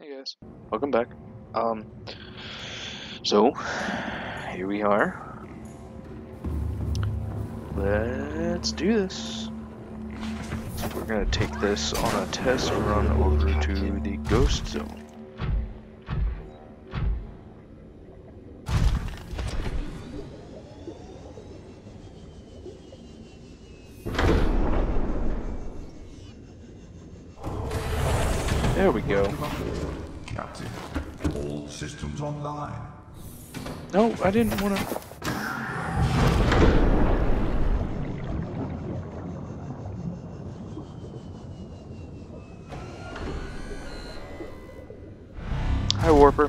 Hey guys, welcome back. Um, so here we are. Let's do this. So we're gonna take this on a test run over to the ghost zone. There we go. Captain, all systems online. No, I didn't want to. Hi, Warper.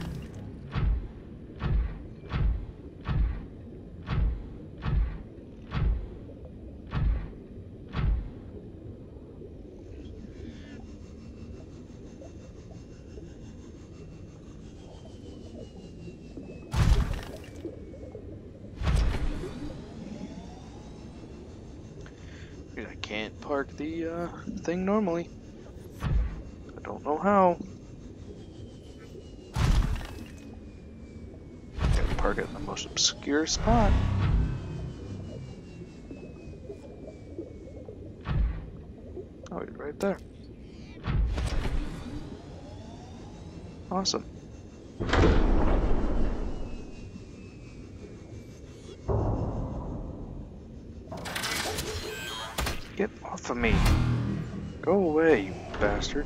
Can't park the uh, thing normally. I don't know how. Gotta park it in the most obscure spot. Oh, right there. Awesome. Get off of me. Go away, you bastard.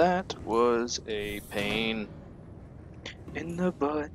That was a pain in the butt.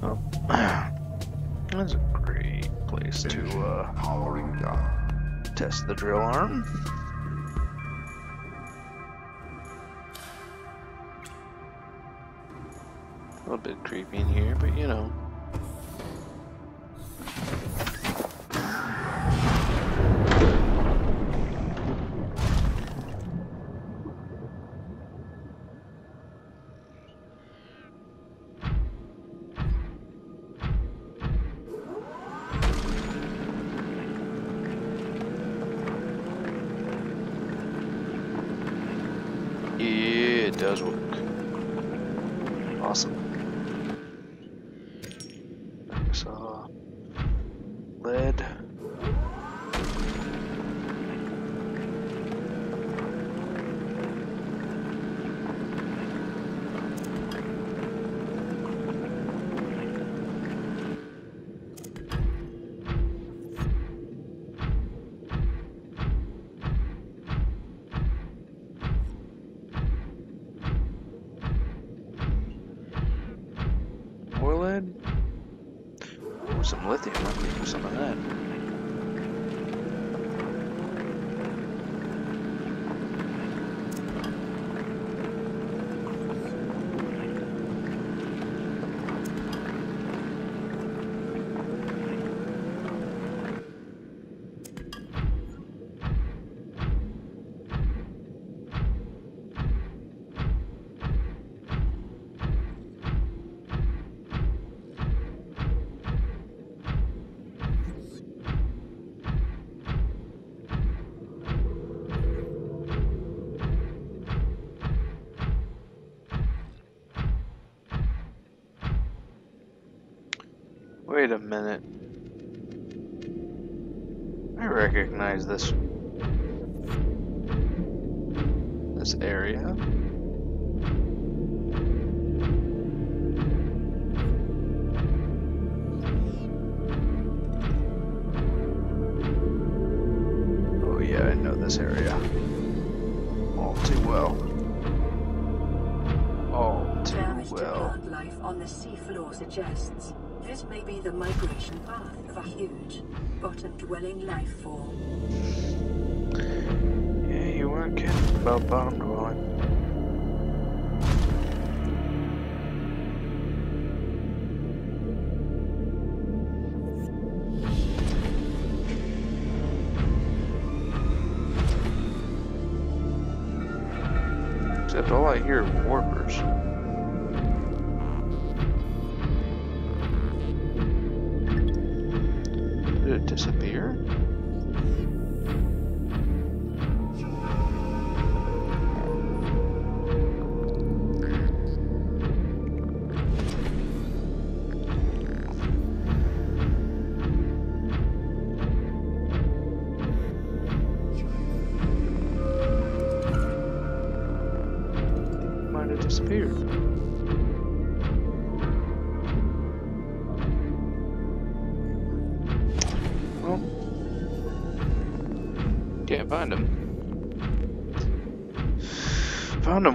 That's a great place to Engine uh, powering down. test the drill arm. A little bit creepy in here, but you know. Yeah, some lithium. I can do some of that. Wait a minute. I recognize this this area. Oh yeah, I know this area. All too well. All too well. life on the seafloor suggests this may be the migration path of a huge, bottom-dwelling life form. Yeah, you weren't kidding about bottom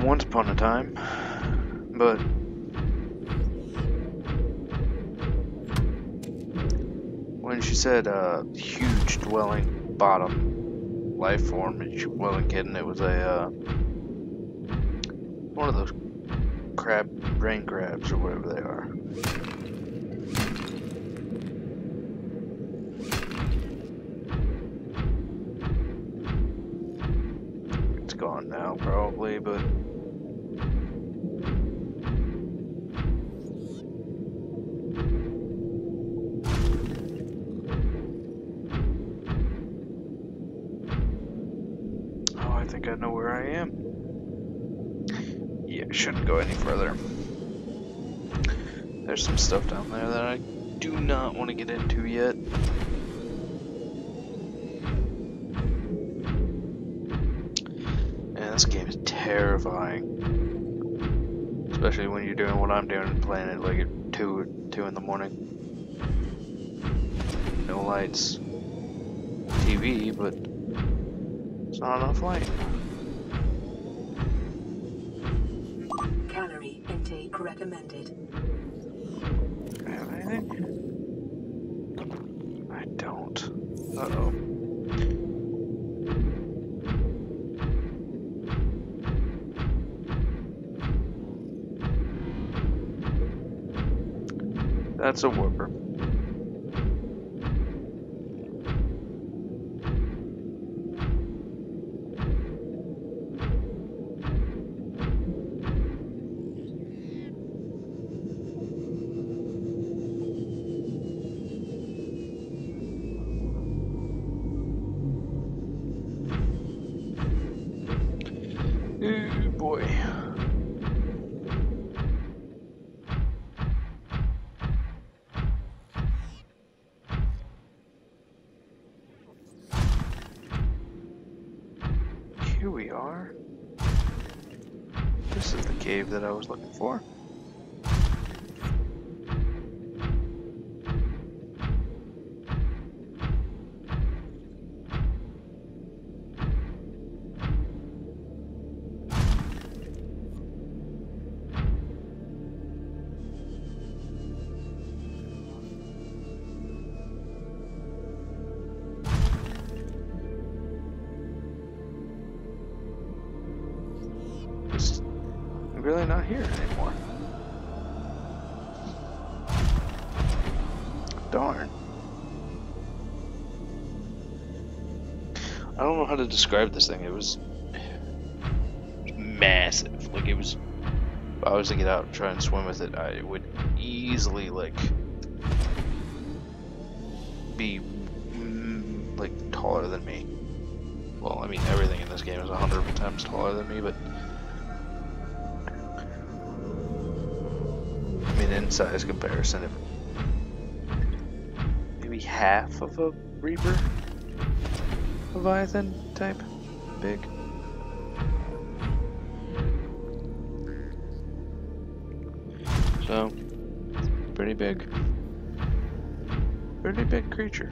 once upon a time, but when she said uh, huge dwelling bottom life form, she wasn't kidding. It was a uh, one of those crab brain crabs or whatever they are. It's gone now, probably, but I know where I am. Yeah, shouldn't go any further. There's some stuff down there that I do not want to get into yet. Man, this game is terrifying. Especially when you're doing what I'm doing and playing it like at 2, 2 in the morning. No lights. TV, but it's not enough light. Calorie recommended. Anything? I don't. Uh oh. That's a whooper. Here we are. This is the cave that I was looking for. It's really not here anymore. Darn. I don't know how to describe this thing. It was massive. Like it was. If I was to get out and try and swim with it, I would easily like be mm, like taller than me. Well, I mean everything in this game is a hundred times taller than me, but size comparison, if maybe half of a Reaper Leviathan type big. So, pretty big. Pretty big creature.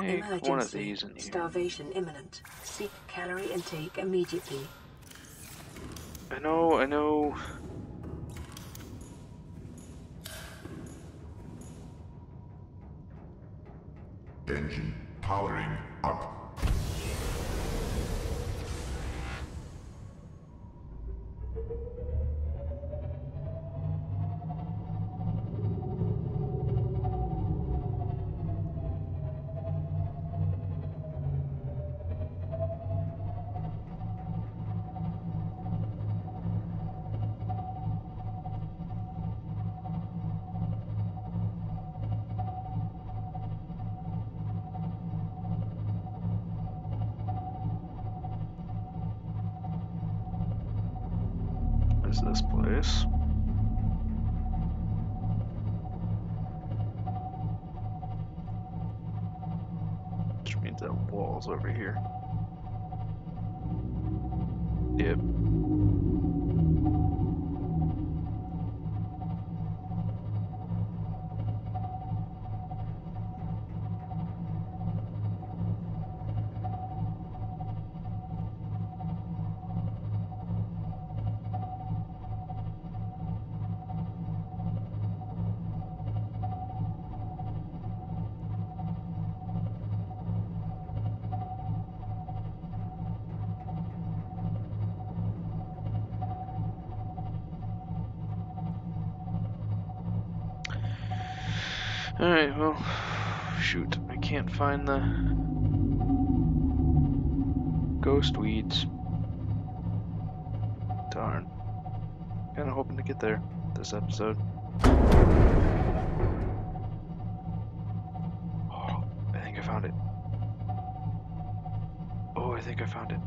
Take Emergency. one of these in here. Starvation imminent. Seek calorie intake immediately. I know, I know. Engine powering is this place? Which means that wall's over here. Yep. Alright, well, shoot. I can't find the ghost weeds. Darn. Kinda hoping to get there this episode. Oh, I think I found it. Oh, I think I found it.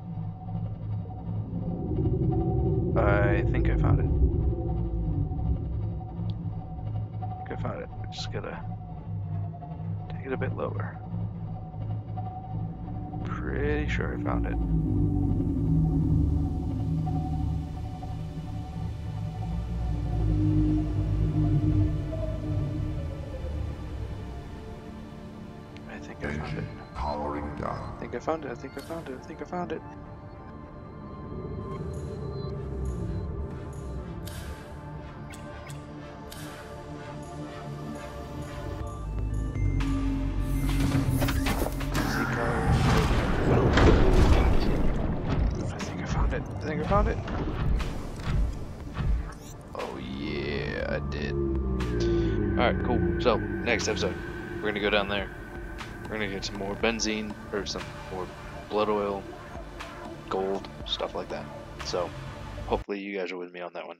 I think I found it. Think I found it. I just gotta take it a bit lower. Pretty sure I found it. I think I found it. Powering down. I think I found it. I think I found it. I think I found it. It. Oh yeah, I did. Alright, cool. So, next episode, we're gonna go down there. We're gonna get some more benzene, or some more blood oil, gold, stuff like that. So, hopefully you guys are with me on that one.